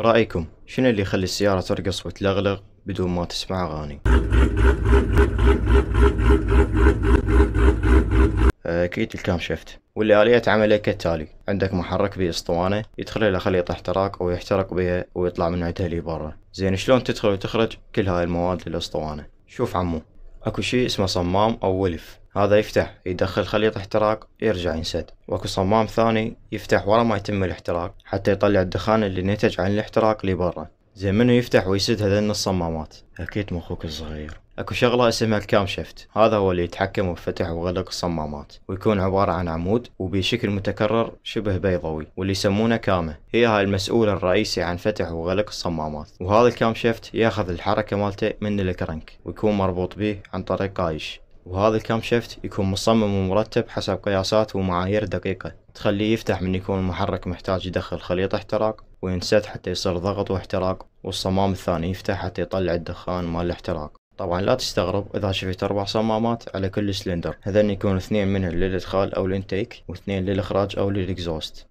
برأيكم شنو اللي يخلي السيارة ترقص وتلغلغ بدون ما تسمع أغاني؟ أكيد الكام شيفت واللي آلية عمله كالتالي. عندك محرك به اسطوانة يدخل إلى خليط احتراق ويحترق بها ويطلع من عندها لي برا. زين شلون تدخل وتخرج كل هاي المواد للإسطوانة؟ شوف عمو أكو شي اسمه صمام أو ولف. هذا يفتح يدخل خليط احتراق يرجع ينسد. واكو صمام ثاني يفتح ورا ما يتم الاحتراق حتى يطلع الدخان اللي نتج عن الاحتراق لبرا. زين منو يفتح ويسد هذين الصمامات؟ أكيد مو أخوك الصغير. اكو شغلة اسمها ال camshaft. هذا هو اللي يتحكم بفتح وغلق الصمامات ويكون عبارة عن عمود وبشكل متكرر شبه بيضوي واللي يسمونه كامة. هي هاي المسؤول الرئيسي عن فتح وغلق الصمامات. وهذا ال camshaft ياخذ الحركة مالته من ال crank ويكون مربوط به عن طريق قايش. وهذا ال camshaft يكون مصمم ومرتب حسب قياسات ومعايير دقيقة. تخليه يفتح من يكون المحرك محتاج يدخل خليط احتراق وينسد حتى يصير ضغط واحتراق والصمام الثاني يفتح حتى يطلع الدخان مال الاحتراق. طبعا لا تستغرب إذا شفت أربع صمامات على كل سلندر. هذن يكون اثنين منهم للإدخال أو ال intake واثنين للإخراج أو لل exhaust.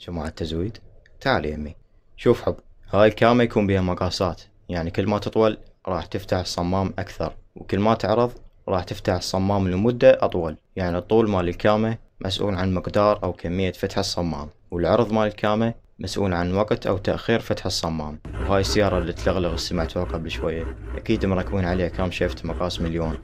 جماعة تزويد تعال يمي. شوف حب هاي الكامة يكون بها مقاسات يعني كل ما تطول راح تفتح الصمام أكثر وكل ما تعرض راح تفتح الصمام لمدة أطول. يعني الطول مال الكامة مسؤول عن مقدار أو كمية فتح الصمام والعرض مال الكامة مسؤول عن وقت أو تأخير فتح الصمام. وهاي السيارة اللي تلغلغ سمعتوها قبل شوية أكيد مركبين عليها كام شيفت مقاس مليون.